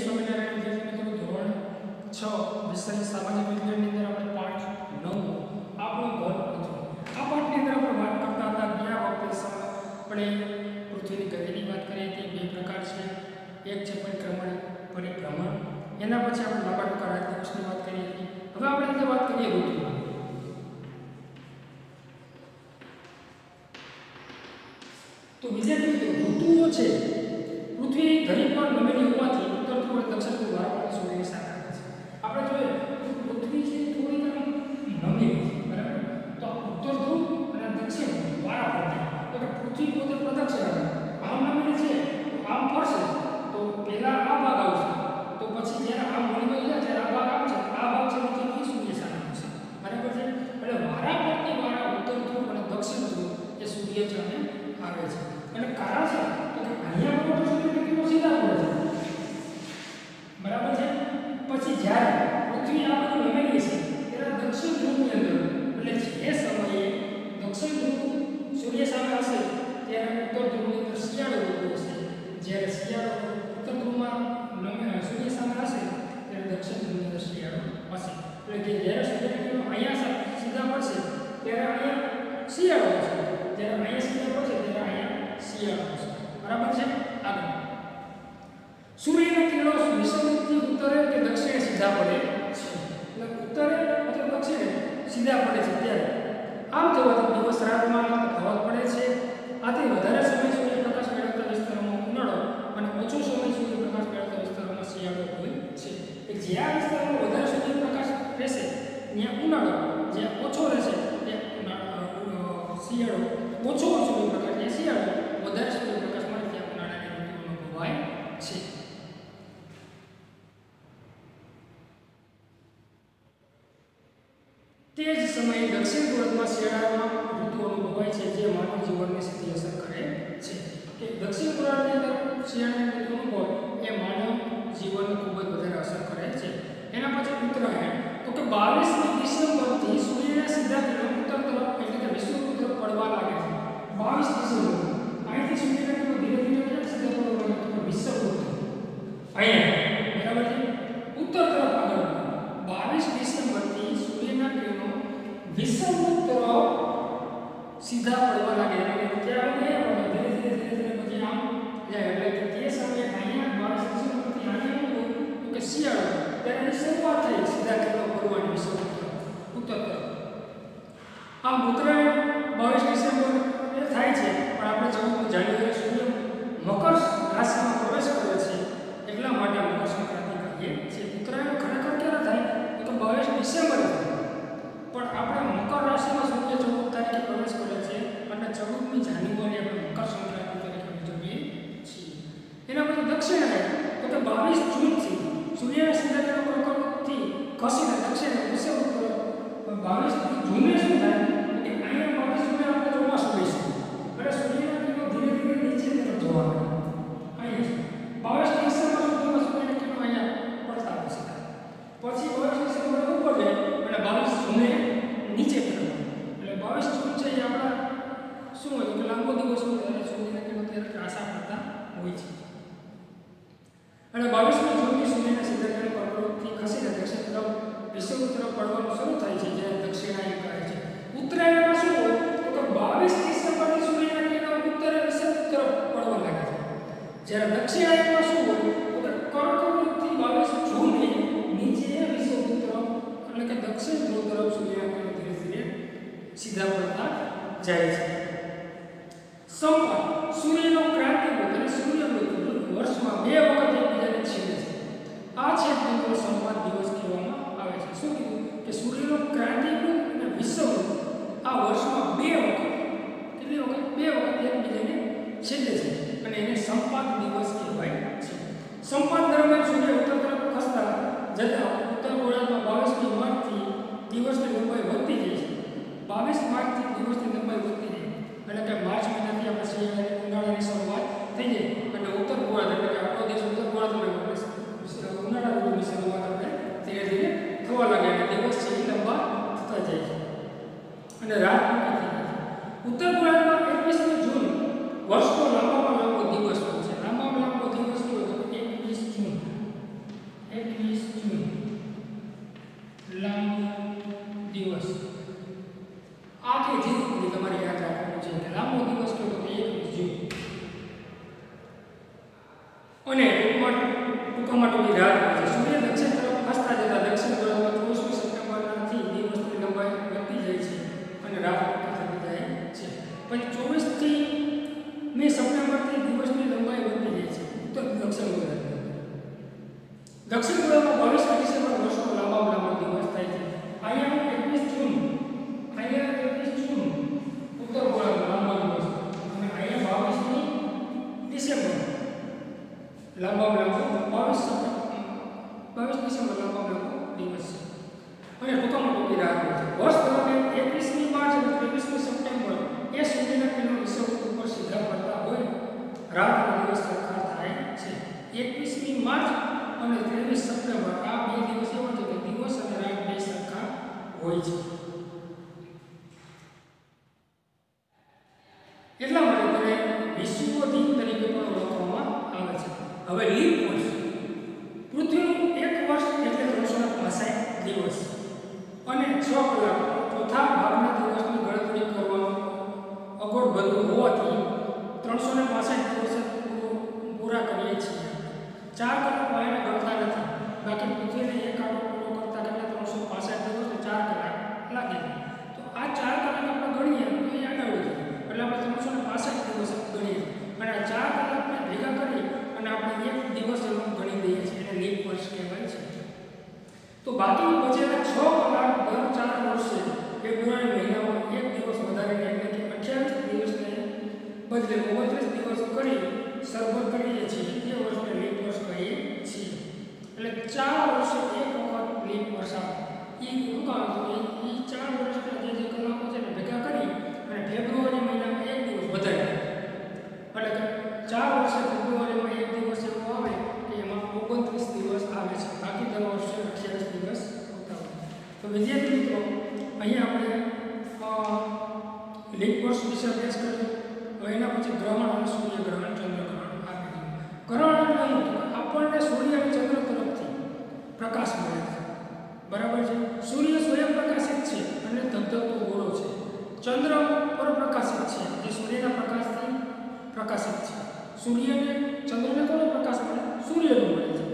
સ્વામિનારાયણ વિદ્યાર્થી ધોરણ છ વિષય સામાજિક વિજ્ઞાનની અંદર આપણે પાઠ નવ આપણું ઘર આ પાઠની અંદર આપણે વાત કરતા હતા ગયા વખતે આપણે પૃથ્વીની ગતિની વાત કરી હતી બે પ્રકાર છે. એક છે પરિક્રમણ પરિભ્રમણ. એના પછી આપણે લાંબા ટૂંકા રાત દિવસની વાત કરી હતી હવે આપણે અંદર વાત કરીએ ઋતુ. તો મિત્રો, ઋતુઓ છે. પોતે આમ નમેલી છે, આમ ફરશે તો પહેલા આ ભાગ આવશે. તો પછી જ્યારે આમ મળી ગયો છે ત્યારે આ ભાગ આવશે આ ભાગ છે નીચેથી સૂર્ય સામે આવશે બરાબર છે? એટલે વારાફરતી વારા ઉત્તર ધ્રુવ અને દક્ષિણ ધ્રુવ એ સૂર્ય સામે આવે છે. અને કારણ છે તો કે અહીંયા બરોબર સૂર્ય કેટલો સીધા પડે છે. બરાબર છે? પછી જ્યારે ઉત્તર ધ્રુવની અંદર શિયાળો ઋતુ હશે જ્યારે શિયાળો ઉત્તર ધ્રુવમાં સૂર્ય સામે હશે ત્યારે દક્ષિણ ધ્રુવની અંદર શિયાળો હશે એટલે કે જ્યારે સૂર્યની કિરણો અહીંયા સીધા પડશે ત્યારે અહીંયા શિયાળો હશે જ્યારે અહીંયા સીધા પડશે ત્યારે અહીંયા શિયાળો હશે બરાબર છે આગળ સૂર્યના કિરણો વિષમથી ઉત્તરે કે દક્ષિણે સીધા પડે છે ઉત્તરે અથવા દક્ષિણે સીધા પડે છે ત્યારે આમ તો દિવસ રાતમાં તફાવત પડે છે આથી વધારે સમય સૂર્યપ્રકાશ મેળવતા વિસ્તારોમાં ઉનાળો અને ઓછો સમય સૂર્યપ્રકાશ મેળવતા વિસ્તારોમાં શિયાળો હોય છે. કે જ્યાં વિસ્તારોમાં વધારે સૂર્યપ્રકાશ રહેશે, ત્યાં ઉનાળો, જ્યાં ઓછો રહેશે, ત્યાં શિયાળો, ઓછો પ્રકાશ, ત્યાં શિયાળો, વધારે સૂર્યપ્રકાશ મળે, ત્યાં ઉનાળાની ઋતુ અનુભવાય છે. તે જ સમયે દક્ષિણ પૂર્વમાં શિયાળામાં ઋતુ અનુભવાય છે જે માનવ જીવનને સીધી અસર કરે છે. કે દક્ષિણ પૂર્વની અંદર શિયાળાની અનુભવ એ માનવ જીવનને ખૂબ જ વધારે અસર કરે છે. એના પછી ઉત્તરાયણ તો કે બાવીસમી ડિસેમ્બરથી સૂર્યના સીધા કિરણો ઉત્તર તરફ એટલે કે વિશ્વ તરફ પડવા લાગે છે બાવીસ ડિસેમ્બર અહીંથી સૂર્યના કિરણો ધીરે ધીરે ક્યાં સીધા પડવા લાગે તો વિશ્વ અહીંયા બરાબર છે ઉત્તર તરફ આગળ બાવીસ ડિસેમ્બરથી સૂર્યના કિરણો વિષુવવૃત્ત તરફ સીધા પડવા લાગે એટલે કે ત્યાં આવે ને ધીરે ધીરે ધીરે ધીરે પછી આમ જાય એટલે કે તે સમયે અહીંયા બાવીસ ડિસેમ્બરથી અહીંયા શું હોય તો કે શિયાળો ત્યારે એની શરૂઆત થઈ સીધા કિરણો પડવાની વિષુવવૃત્ત તરફ ઉત્તર તરફ આમ ઉત્તરાયણ બાવીસ ડિસેમ્બર એ થાય છે પણ આપણે જેવું જાન્યુઆરી સૂર્ય મકર રાશિમાં પ્રવેશ કરે છે એટલા માટે મકર સંક્રાંતિ કહીએ છીએ ઉત્તરાયણ ખરેખર ક્યારે થાય તો કે બાવીસ ડિસેમ્બરે થાય પણ આપણે મકર રાશિમાં સૂર્ય ચૌદ તારીખે પ્રવેશ કરે છે અને ચૌદમી જાન્યુઆરી આપણે મકર સંક્રાંતિ તરીકે ઉજવીએ છીએ એના પછી દક્ષિણ આવે તો કે બાવીસ જૂનથી સૂર્યના સીધા કિરણો કર્કવૃતથી ખસીને દક્ષિણે વિષુવવૃત્ત તરફ બાવીસ જૂને શું થાય કે અહીંયા બાવીસ જૂને આપણે ચોમાસું બેસીએ અને સૂર્યના કિરણો ધીરે ધીરે નીચે તરફ જવા લાગે અહીંયા બાવીસ ડિસેમ્બર સુધીમાં સૂર્યના કિરણો અહીંયા પડતા હોય છે પછી બાવીસ ડિસેમ્બર ઉપર જાય અને બાવીસ જૂને નીચે તરફ એટલે બાવીસ જૂન છે એ આપણા શું હોય તો કે લાંબો દિવસ હોય અને સૂર્યના કિરણો ત્યારે ત્રાસા પડતા હોય છે અને બાવીસમી જૂનથી સૂર્યના સીધા પર્વતથી ખસીને દક્ષિણ તરફ વિષુવવૃત્ત તરફ પડવાનું શરૂ થાય છે, જ્યારે દક્ષિણાયન કહે છે. ઉત્તરાયણમાં શું હોય? તો બાવીસ ડિસેમ્બરથી સૂર્યના કિરણો ઉત્તરે વિષુવવૃત્ત તરફ પડવા લાગે છે. જ્યારે દક્ષિણાયનમાં શું હોય? તો કર્કવૃતથી બાવીસ જૂને નીચે વિશ્વ તરફ એટલે કે દક્ષિણ ધ્રુવ તરફ સૂર્યના કિરણો ધીરે ધીરે સીધા પડતા જાય છે. લાંબો દિવસ. આ જે જીવન તમારે યાદ રાખવાનું છે લાંબો દિવસ લાંબો બાવીસ બાવીસ ડિસેમ્બર લાંબામાં લાંબો દિવસ છે અને ટૂંકામાં ટૂંકી રાહ છે વર્ષ દરમિયાન એકવીસમી માર્ચ અને ત્રેવીસમી સપ્ટેમ્બર એ સુધીના કિલો વિશ્વ ઉપર સીધા પડતા હોય રાત અને દિવસ સરખા થાય છે એકવીસમી માર્ચ અને ત્રેવીસ સપ્ટેમ્બર આ બે દિવસ એવા છે કે દિવસ અને રાત બે સરખા હોય છે એટલા માટે તેને વિશ્વ દિન તરીકે પણ ઓળખવામાં આવે છે હવે લીપ વર્ષ પૃથ્વીનું એક વર્ષ એટલે ત્રણસો ને પાસઠ દિવસ અને છ કલાક ચોથા ભાગના દિવસની ગણતરી કરવામાં અગવડ ભરવું હોવાથી ત્રણસો ને પાસઠ દિવસે પૂરા કરીએ છીએ. ચાર કલાક વાયને ગણતા નથી. બાકી પૃથ્વીને એક આંટો પૂરો કરતા કેટલા ત્રણસો પાસઠ દિવસ ચાર કલાક લાગે. તો આ ચાર કલાક આપણે ગણીએ તો એ આગળ વધે. એટલે આપણે ત્રણસો ને પાસઠ દિવસ ગણીએ. અને આ ચાર કલાકને ભેગા કરી અને આપણે એક દિવસ એમાં ગણી દઈએ છીએ એને લીપ વર્ષ કહેવાય છે તો બાકી બચેલા છ કલાક દર ચાર વર્ષે ફેબ્રુઆરી મહિનામાં એક દિવસ વધારીને એટલે કે અઠ્યાવીસ દિવસને બદલે ઓગણત્રીસ દિવસ કરી સરભર કરીએ છીએ તે વર્ષને લીપ વર્ષ કહીએ છીએ એટલે ચાર વર્ષે એક વખત લીપ વર્ષ આવે એ શું કામ તો એ એ ચાર વર્ષના જે જે કલાકો છે એને ભેગા કરી અને ફેબ્રુઆરી મહિનામાં એક દિવસ વધારે એટલે કે ચાર વર્ષે ફેબ્રુઆરીમાં એક દિવસ એવો આવે કે એમાં ઓગણત્રીસ દિવસ આવે છે બાકી દર વર્ષે અઠ્યાવીસ દિવસ હોતા હોય તો વિદ્યાર્થી મિત્રો અહીંયા આપણે અ, લીપ વર્ષ વિશે અભ્યાસ કર્યો હવે એના પછી ગ્રહણ અને સૂર્યગ્રહણ ચંદ્રગ્રહણ આપી દીધું ગ્રહણ એટલે શું તો કે આપણને સૂર્ય અને ચંદ્ર તરફથી પ્રકાશ મળે છે બરાબર છે સૂર્ય સ્વયં પ્રકાશિત છે અને ધબધબતો ગોળો છે ચંદ્ર પર પ્રકાશિત છે જે સૂર્યના પ્રકાશથી પ્રકાશિત છે સૂર્યને ચંદ્રને કોનો પ્રકાશ મળે સૂર્યનો મળે છે.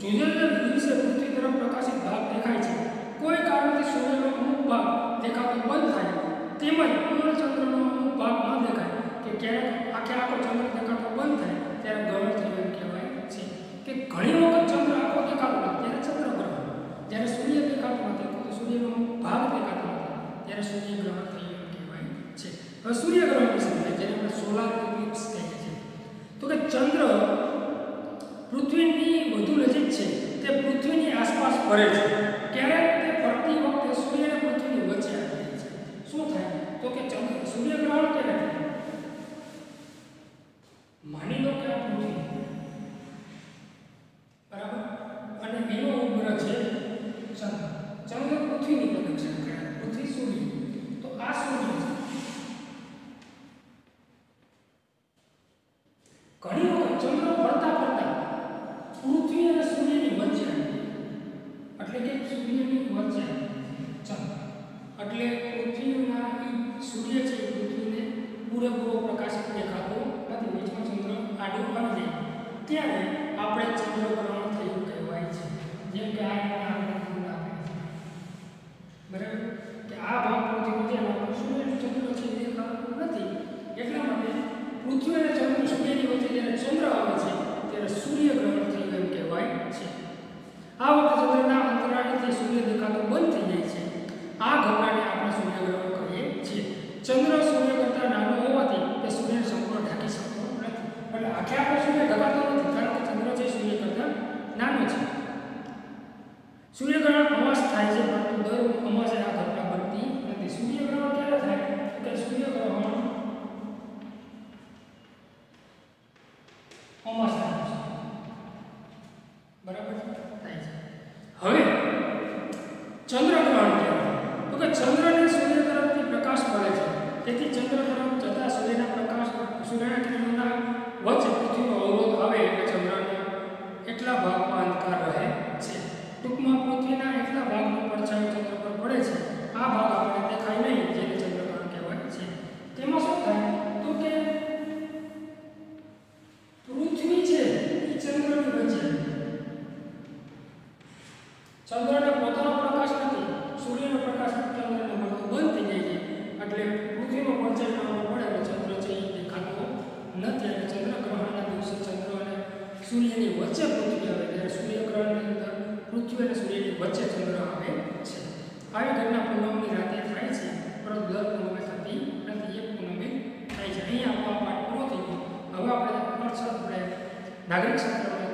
જુદા દિવસે પૃથ્વી તરફ પ્રકાશિત ભાગ દેખાય છે. કોઈ કારણથી સૂર્યનો અમુક ભાગ દેખાતો બંધ થાય તેમજ પૂર્ણ ચંદ્રનો અમુક ભાગ ન દેખાય. કે ક્યારેક આખે આખો ચંદ્ર દેખાતો બંધ થાય, ત્યારે એમ કહેવાય છે કે ઘણી વખત ચંદ્ર આખો દેખાતો હોય ત્યારે ચંદ્રગ્રહણ. જ્યારે સૂર્ય દેખાતો નથી, તો સૂર્યનો અમુક ભાગ દેખાતો નથી, ત્યારે સૂર્યગ્રહણ થયું કહેવાય છે. હવે સૂર્યગ્રહણ વિશે જેને આપણે સોલાર ઇક્લિપ્સ કહીએ. ચંદ્ર પૃથ્વીની વધુ નજીક છે. તે પૃથ્વીની આસપાસ ફરે છે. ક્યારેક તે ફરતી વખતે સૂર્ય પૃથ્વીની વચ્ચે આવી છે. શું થાય? તો કે ચંદ્ર સૂર્યગ્રહણ કે નથી. માની લો કે આ પૃથ્વી બરાબર અને એનો ઉપગ્રહ છે ચંદ્ર ચંદ્ર પૃથ્વીની પ્રદક્ષિણા કરે પૃથ્વી સૂર્ય તો આ સૂર્ય છે ઘણી વખત ચંદ્ર ફરતા ફરતા પૃથ્વી અને સૂર્યની વચ્ચે આવે. એટલે કે સૂર્યની વચ્ચે આવે ચંદ્ર એટલે પૃથ્વીના ઈ સૂર્ય છે એ પૃથ્વીને પૂરેપૂરો પ્રકાશ દેખાતો નથી વચમાં ચંદ્ર આડું આવી જાય ત્યારે આપણે ચંદ્રગ્રહણ થયું કહેવાય છે જેમ કે આ આપણે બરાબર? કે આ ભાગ પૃથ્વી છે સૂર્ય ચંદ્ર છે દેખાતો નથી. એટલા માટે પૃથ્વી અને ચંદ્ર સૂર્યની વચ્ચે જ્યારે ચંદ્ર આવે છે, ત્યારે સૂર્યગ્રહણ થયું એમ કહેવાય છે. આ વખતે ચંદ્રના અંતરાળથી સૂર્ય દેખાતો બંધ થઈ જાય છે. આ ઘટનાને આપણે સૂર્યગ્રહણ કહીએ છીએ. ચંદ્ર સૂર્ય કરતાં નાનો હોવાથી તે સૂર્યને સંપૂર્ણ ઢાંકી શકતો નથી. એટલે આખે આખો સૂર્ય ઢકાતો નથી કારણ કે ચંદ્ર છે સૂર્ય કરતાં નાનો છે સૂર્યગ્રહણ થાય છે, પરંતુ દર અમાસે આ ઘટના બનતી નથી. સૂર્યગ્રહણ ક્યારે થાય? કે સૂર્યગ્રહણ અમાસ બરાબર? થાય છે. હવે ચંદ્રગ્રહણ કહેવાય તો કે ચંદ્રને સૂર્ય તરફથી પ્રકાશ પડે છે. તેથી ચંદ્ર તરફ જતા સૂર્યના પ્રકાશ સૂર્યના કિરણોના વચ્ચે પૃથ્વીનો અવરોધ આવે એટલે ચંદ્રને એટલા ભાગમાં અંધકાર રહે ટૂંકમાં પૃથ્વીના એટલા ભાગનો પડછાયો ચંદ્ર પર પડે છે. આ ભાગ આપણે દેખાય નહીં જેને ચંદ્રગ્રહણ કહેવાય છે. તેમાં શું થાય? તો કે પૃથ્વી છે એ ચંદ્રની વચ્ચે. ચંદ્રને પોતાનો પ્રકાશ નથી. સૂર્યનો પ્રકાશ ચંદ્રને મળતો બંધ થઈ જાય છે. એટલે પૃથ્વીનો પડછાયો પડે એટલે ચંદ્ર છે એ દેખાતો નથી. અને ચંદ્રગ્રહણના દિવસે ચંદ્ર અને સૂર્યની વચ્ચે પૃથ્વી વચ્ચે ચંદ્ર આવે છે. આવી ઘટના પૂનમની રાતે થાય છે, પરંતુ દર પૂનમે થતી નથી, એક પૂનમે થાય છે. અહીં આપણો પાઠ પૂરો થઈ ગયો. હવે આપણે અક્ષર નાગરિક ક્ષેત્રમાં